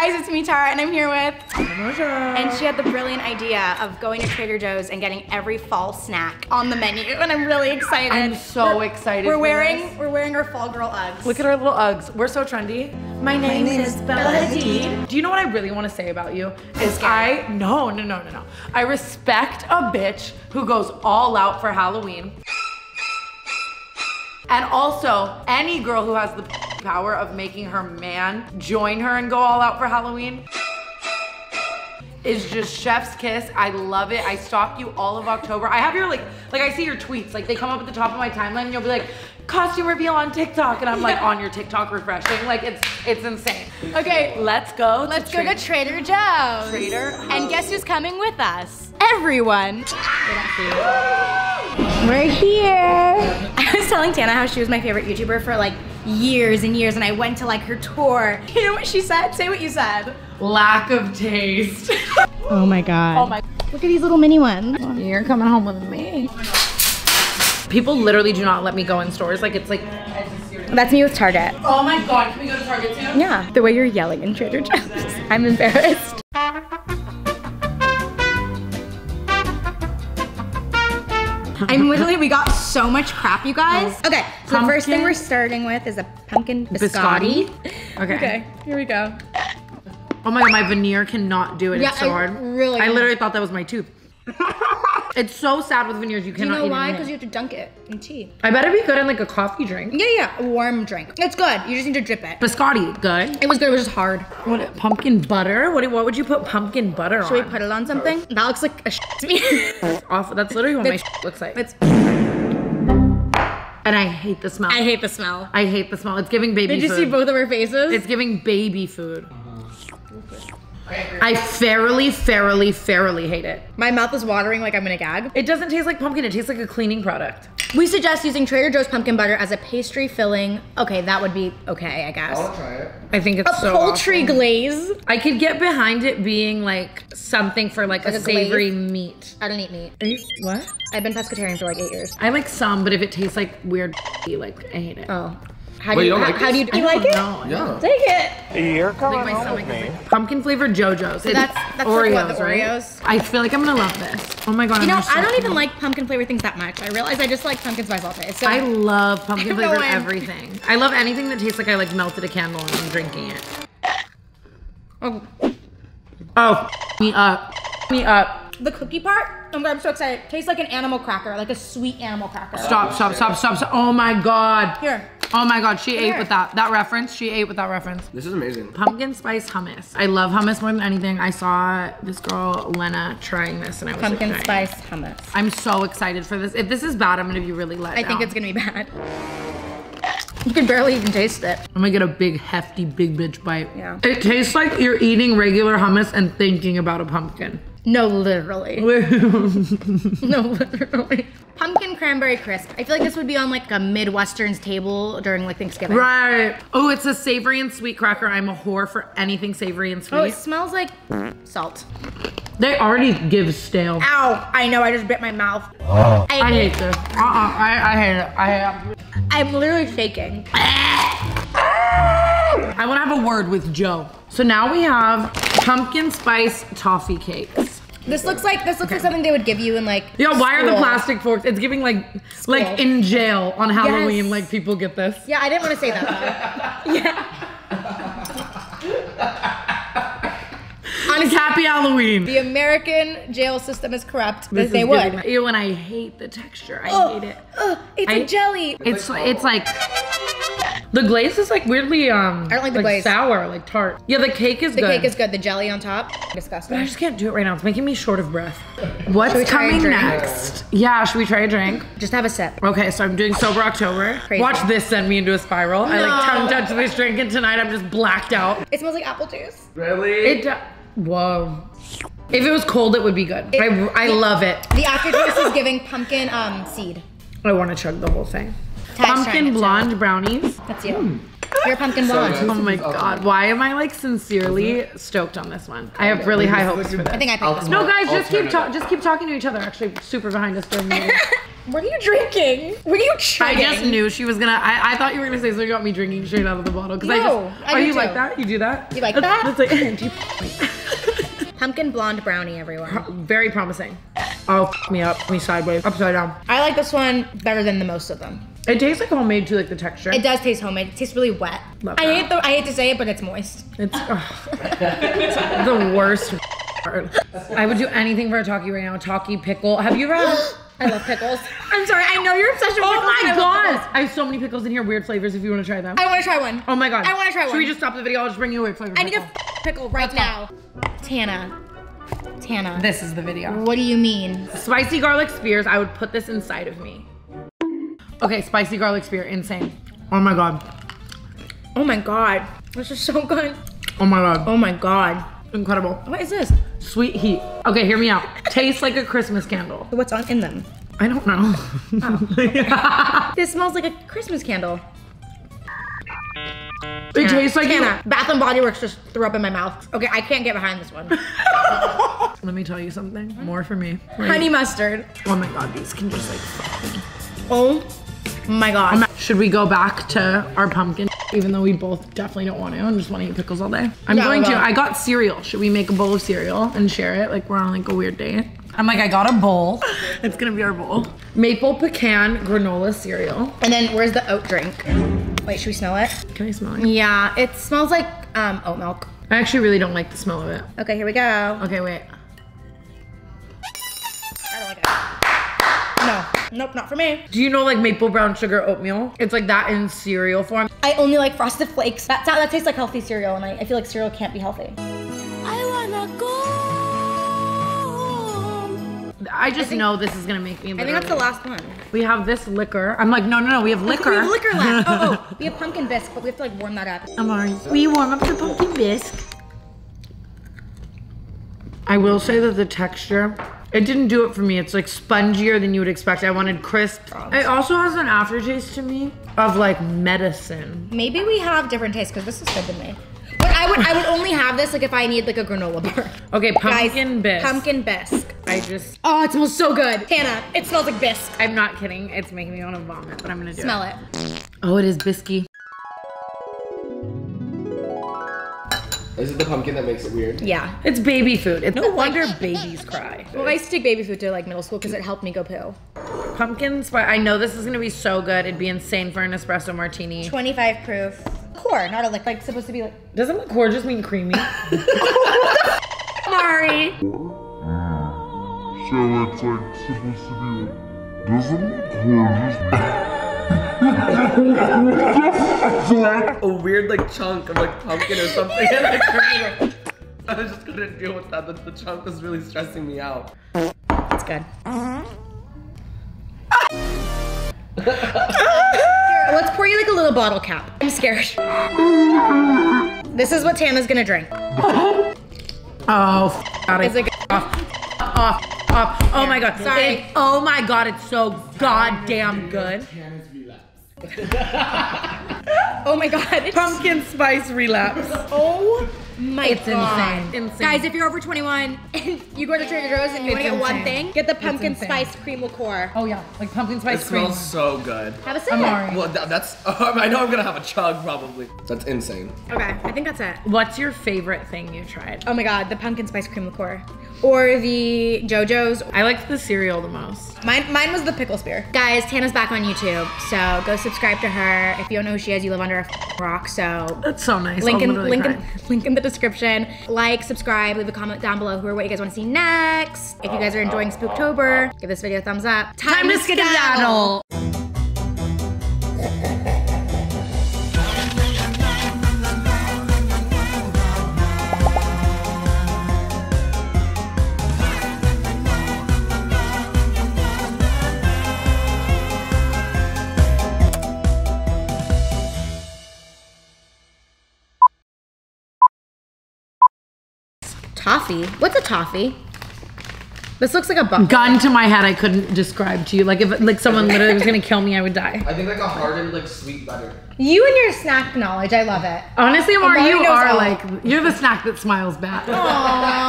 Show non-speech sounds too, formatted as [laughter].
guys, it's me, Tara, and I'm here with. And she had the brilliant idea of going to Trader Joe's and getting every fall snack on the menu, and I'm really excited. I'm so We're- excited We're wearing this. we're wearing our fall girl Uggs. Look at our little Uggs. We're so trendy. My name, is Bella Hadid. Do you know what I really want to say about you? Is I no no no no no. I respect a bitch who goes all out for Halloween. And also, any girl who has the power of making her man join her and go all out for Halloween is just chef's kiss. I love it. I stalk you all of October. I have your like, like I see your tweets. Like they come up at the top of my timeline, and you'll be like, costume reveal on TikTok, and I'm like on your TikTok refreshing. Like it's it's insane. Okay, Let's go. let's to go to Trader- Trader Joe's. Trader And guess who's coming with us? Everyone. We're here. [laughs] I was telling Tana how she was my favorite YouTuber for like years and years, and I went to like her tour. You know what she said? Say what you said. Lack of taste. [laughs] Oh my god. oh my. Look at these little mini ones. You're coming home with me. People literally do not let me go in stores. Like it's like. That's me with Target. Oh my god! Can we go to Target too? Yeah. The way you're yelling in Trader Joe's. [laughs] I'm embarrassed. [laughs] I'm literally, we got so much crap, you guys. Okay, so the first thing we're starting with is a pumpkin biscotti. Biscotti. Okay. Okay, here we go. Oh my god, my veneer cannot do it. Yeah, it's so I hard. really I literally thought that was my tooth. [laughs] it's so sad with veneers. You Do you know why? Because you have to dunk it in tea. I bet it'd be good in like a coffee drink. Yeah, yeah, a warm drink. It's good. You just need to drip it. Biscotti, good. It was good. It was just hard. What pumpkin butter? What what would you put pumpkin butter on? Should we put it on something? That looks like a to me. [laughs] Off. That's literally what my It's- looks like. it's. and I hate the smell. I hate the smell. I hate the smell. It's giving baby food. Did you food. see both of our faces? It's giving baby food. I fairly, fairly, fairly hate it. My mouth is watering like I'm gonna gag. It doesn't taste like pumpkin. It tastes like a cleaning product. We suggest using Trader Joe's pumpkin butter as a pastry filling. Okay, that would be okay, I guess. I'll try it. I think it's a so poultry awful. glaze. I could get behind it being like something for like, Like a, a glaze? savory meat. I don't eat meat. Are you, what? I've been pescatarian for like eight years. I like some, but if it tastes like weird, [laughs] like I hate it. Oh. How Wait, do you, you don't how, like how do you, this? you like it? No, Yeah. Take it. You're coming Like my home stomach with me. like pumpkin flavored Joe-Joe's. It's that's- that's like Oreos, what, the right? Oreos? I feel like I'm gonna love this. Oh my god! You know, I'm so I don't even excited. like pumpkin flavored things that much. I realize I just like pumpkin spice latte. So I love pumpkin I flavored I'm- everything. I love anything that tastes like I like melted a candle and I'm drinking it. oh, Oh, me up, me up. the cookie part. Oh my god, I'm so excited. Tastes like an animal cracker, like a sweet animal cracker. Stop, stop, stop, stop, stop. Oh my god. Here. Oh my god, she ate here. with that. That reference, she ate with that reference. This is amazing. Pumpkin spice hummus. I love hummus more than anything. I saw this girl, Lena, trying this and I was Pumpkin like, dying. spice hummus. I'm so excited for this. If this is bad, I'm gonna be really let I think it's gonna be bad. You can barely even taste it. I'm gonna get a big, hefty, big bitch bite. Yeah. It tastes like you're eating regular hummus and thinking about a pumpkin. No, literally. [laughs] No, literally. Pumpkin cranberry crisp. I feel like this would be on like a Midwestern's table during like Thanksgiving. right. Oh, it's a savory and sweet cracker. I'm a whore for anything savory and sweet. Oh, it smells like salt. they already give stale. Ow! I know, I just bit my mouth. [gasps] I I, hate this. Uh-uh. I, I hate it. I hate it. I'm literally shaking. I want to have a word with Joe. So now we have pumpkin spice toffee cakes. This looks like this looks like something they would give you in like. Yo, why are the plastic forks? It's giving like like in jail on Halloween. Yes. Like people get this. Yeah, I didn't want to say that. [laughs] Yeah. Honestly, Happy Halloween. the American jail system is corrupt. This they is would. Ew, and I hate the texture. I Oh, hate it. oh, it's I- a jelly. It's it's like the glaze is like weirdly um I don't like the glaze. sour, like tart. Yeah, the cake is The good. The cake is good. The jelly on top, But I just can't do it right now. It's making me short of breath. What's we try a coming next? Yeah, should we try a drink? Just have a sip. Okay, so I'm doing sober October. Crazy. Watch this send me into a spiral. I like tongue touch this drink and tonight I'm just blacked out. It smells like apple juice. Really? It do- whoa. If it was cold, it would be good. It- I, I love it. The aftertaste is giving pumpkin um seed. I want to chug the whole thing. Ty's trying Pumpkin it, too. blonde brownies. That's you. You're pumpkin blonde. good. Oh my god, why am I like sincerely stoked on this one? I have really high hopes for this. I think I picked this No guys, just keep Alternative. just keep talking to each other. Actually, super behind us during the meeting. [laughs] What are you drinking? What are you trying? I just knew she was gonna. I, I thought you were gonna say something about me drinking straight out of the bottle because I No, just. I are do you like that? You do that? You like That's- that? That's like. [laughs] [laughs] Pumpkin blonde brownie, everyone. Very promising. Oh, f- me up, me sideways, upside down. I like this one better than the most of them. It tastes like homemade too, like the texture. It does taste homemade. It tastes really wet. Love I that. hate the I hate to say it, but it's moist. It's. It's the worst part. I would do anything for a talkie right now. A talkie pickle. Have you ever had? [gasps] I love pickles. I'm sorry. I know your obsession with Oh pickles. my I god! I have so many pickles in here, weird flavors. If you want to try them. I want to try one. oh my god! I wanna try Should one. Should we just stop the video? I'll just bring you a weird flavor. I need a pickle. f- pickle right now. Tana. Tana. This is the video. What do you mean? Spicy garlic spears. I would put this inside of me. Okay, spicy garlic spear, insane. Oh my god. Oh my god. This is so good. Oh my god. Oh my god. Incredible. What is this? Sweet heat. Okay, hear me out. Tastes like a Christmas candle. What's on in them? I don't know. Oh. [laughs] This smells like a Christmas candle. it tastes like Tana. Bath and Body Works just threw up in my mouth. Okay, I can't get behind this one. [laughs] Let me tell you something. More for me. Honey mustard. Oh my god, these can just like fuck me. Oh Oh my god. Should we go back to our pumpkin? Even though we both definitely don't want to and just want to eat pickles all day. I'm No, going to. I got cereal. Should we make a bowl of cereal and share it? Like we're on like a weird date. I'm like, I got a bowl. [laughs] It's gonna be our bowl. Maple pecan granola cereal. And then where's the oat drink? Wait, should we smell it? Can I smell it? Yeah, it smells like um, oat milk. I actually really don't like the smell of it. Okay, here we go. Okay, wait. Nope, not for me. Do you know like maple brown sugar oatmeal? It's like that in cereal form. I only like frosted flakes. That, that, that tastes like healthy cereal, and I, I feel like cereal can't be healthy. I love I just know this is gonna make me. I think that's the last one. We have this liquor. I'm like, no, no, no. We have liquor. We have liquor left. [laughs] Oh, oh, we have pumpkin bisque, but we have to like warm that up. Amari. We warm up the pumpkin bisque. I will say that the texture, it didn't do it for me. It's like spongier than you would expect. I wanted crisp. It also has an aftertaste to me of like medicine. Maybe we have different tastes because this is good to me. But I would I would only have this like if I need like a granola bar. Okay, pumpkin Guys, bisque. Pumpkin bisque. I just, Oh, it smells so good. Tana, it smells like bisque. I'm not kidding. It's making me want to vomit, but I'm gonna do Smell it. it. Oh, it is bisky. Is it the pumpkin that makes it weird? Yeah. It's baby food. It's no wonder [laughs] babies cry. Well, I used to take baby food to like middle school because it helped me go poo. Pumpkin spice. I know this is gonna be so good. It'd be insane for an espresso martini. 25 proof. Core, not a like, like supposed to be like. Doesn't liqueur just mean creamy? [laughs] Sorry. So it's like supposed to be like, doesn't look [laughs] gorgeous. [laughs] A weird like chunk of like pumpkin or something. and I couldn't- [laughs] I just couldn't deal with that. The, the chunk was really stressing me out. It's good. [laughs] Let's pour you like a little bottle cap. I'm scared. This is what Tana's gonna drink. Oh, f- out of like off, off, off. Oh my god. Sorry. It- oh my god, it's so goddamn good. Oh my god. Pumpkin spice relapse. oh my It's god. insane. Insane. Guys, if you're over 21 and you go to Trader Joe's and you want to It's get one thing, get the pumpkin spice cream liqueur. Oh yeah, like pumpkin It spice cream. smells so good. Have a sip. Amari. Well, that, that's. [laughs] I know I'm gonna have a chug probably. That's insane. Okay, I think that's it. What's your favorite thing you tried? Oh my god, the pumpkin spice cream liqueur. Or the Joe-Joe's. I liked the cereal the most. Mine, mine was the pickle spear. Guys, Tana's back on YouTube, so go subscribe to her. If you don't know who she is, you live under a rock. So That's so nice. link in link in, link in the description. Like, subscribe, leave a comment down below who or what you guys want to see next. If you guys are enjoying Spooktober, give this video a thumbs up. Time to skedaddle. Toffee? What's a toffee? This looks like a bucket. Gun to my head, I couldn't describe to you. Like if like someone literally was gonna kill me, I would die. I think like a hardened like sweet butter. You and your snack knowledge, I love it. Honestly, Amari, Amari you knows are all. like you're the snack that smiles back. Aww.